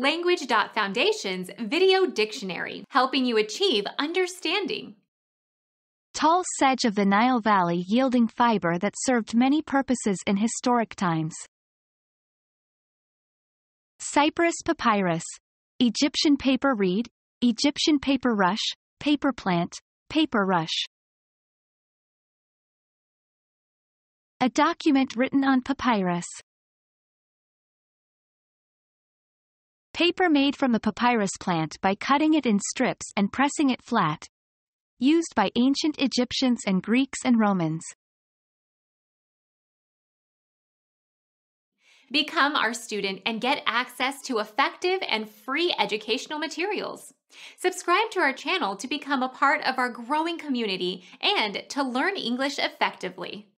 Language.Foundation's Video Dictionary, helping you achieve understanding. Tall sedge of the Nile Valley yielding fiber that served many purposes in historic times. Cyperus papyrus, Egyptian paper reed, Egyptian paper rush, paper plant, paper rush. A document written on papyrus. Paper made from the papyrus plant by cutting it in strips and pressing it flat. Used by ancient Egyptians and Greeks and Romans. Become our student and get access to effective and free educational materials. Subscribe to our channel to become a part of our growing community and to learn English effectively.